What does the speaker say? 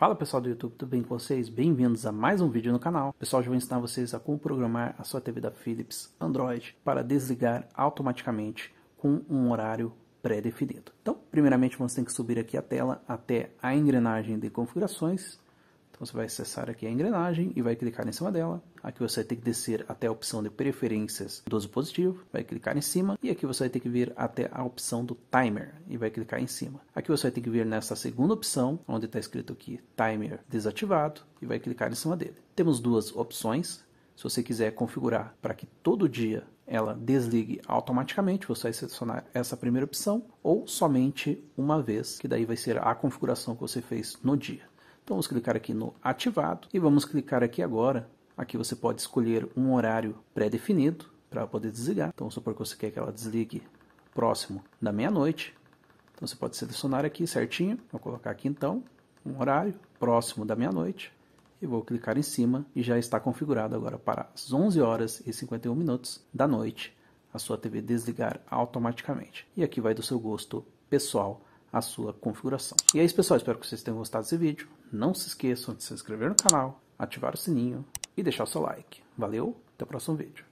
Fala pessoal do YouTube, tudo bem com vocês? Bem-vindos a mais um vídeo no canal. Pessoal, eu vou ensinar vocês a como programar a sua TV da Philips Android para desligar automaticamente com um horário pré-definido. Então, primeiramente você tem que subir aqui a tela até a engrenagem de configurações então você vai acessar aqui a engrenagem e vai clicar em cima dela. Aqui você vai ter que descer até a opção de preferências do dispositivo, vai clicar em cima e aqui você vai ter que vir até a opção do timer e vai clicar em cima. Aqui você vai ter que vir nessa segunda opção, onde está escrito aqui timer desativado e vai clicar em cima dele. Temos duas opções. Se você quiser configurar para que todo dia ela desligue automaticamente, você vai selecionar essa primeira opção ou somente uma vez, que daí vai ser a configuração que você fez no dia. Vamos clicar aqui no ativado e vamos clicar aqui agora. Aqui você pode escolher um horário pré-definido para poder desligar. Então supor que você quer que ela desligue próximo da meia-noite. Então você pode selecionar aqui certinho. Vou colocar aqui então um horário próximo da meia-noite e vou clicar em cima e já está configurado agora para as 11 horas e 51 minutos da noite a sua TV desligar automaticamente. E aqui vai do seu gosto pessoal a sua configuração. E é isso pessoal, espero que vocês tenham gostado desse vídeo. Não se esqueçam de se inscrever no canal, ativar o sininho e deixar o seu like. Valeu, até o próximo vídeo.